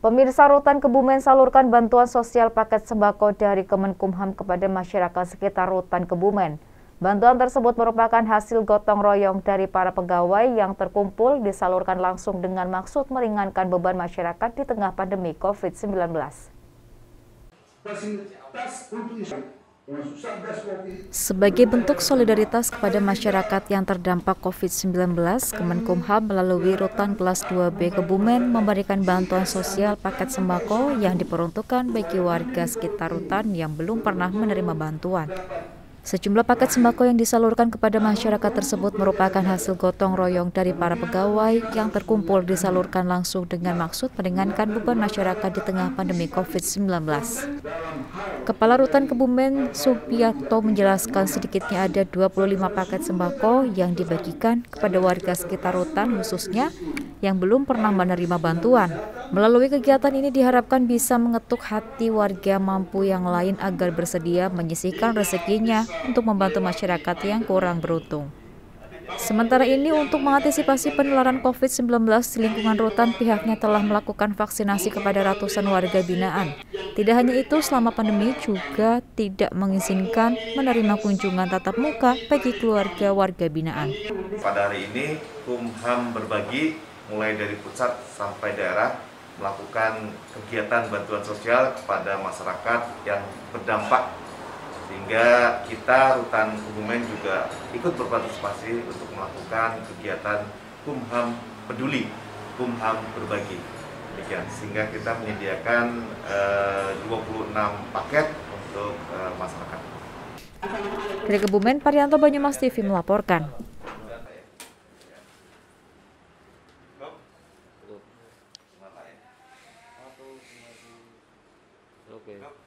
Pemirsa Rutan Kebumen salurkan bantuan sosial paket sembako dari Kemenkumham kepada masyarakat sekitar Rutan Kebumen. Bantuan tersebut merupakan hasil gotong royong dari para pegawai yang terkumpul disalurkan langsung dengan maksud meringankan beban masyarakat di tengah pandemi COVID-19. Sebagai bentuk solidaritas kepada masyarakat yang terdampak COVID-19, Kemenkumham melalui Rutan Kelas 2B Kebumen memberikan bantuan sosial paket sembako yang diperuntukkan bagi warga sekitar Rutan yang belum pernah menerima bantuan. Sejumlah paket sembako yang disalurkan kepada masyarakat tersebut merupakan hasil gotong royong dari para pegawai yang terkumpul disalurkan langsung dengan maksud meringankan beban masyarakat di tengah pandemi COVID-19. Kepala Rutan Kebumen Supiakto menjelaskan sedikitnya ada 25 paket sembako yang dibagikan kepada warga sekitar Rutan khususnya yang belum pernah menerima bantuan. Melalui kegiatan ini diharapkan bisa mengetuk hati warga mampu yang lain agar bersedia menyisihkan rezekinya untuk membantu masyarakat yang kurang beruntung. Sementara ini untuk mengantisipasi penularan COVID-19 di lingkungan rutan pihaknya telah melakukan vaksinasi kepada ratusan warga binaan. Tidak hanya itu, selama pandemi juga tidak mengizinkan menerima kunjungan tatap muka bagi keluarga warga binaan. Pada hari ini, Kumham berbagi mulai dari pusat sampai daerah melakukan kegiatan bantuan sosial kepada masyarakat yang berdampak sehingga kita Rutan Kebumen juga ikut berpartisipasi untuk melakukan kegiatan Kumham Peduli, Kumham Berbagi. Demikian, sehingga kita menyediakan eh, 26 paket untuk eh, masyarakat. Dari Kebumen, Parianto Banyumas TV melaporkan. 对。